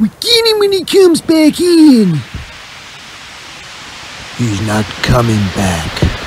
We get him when he comes back in. He's not coming back.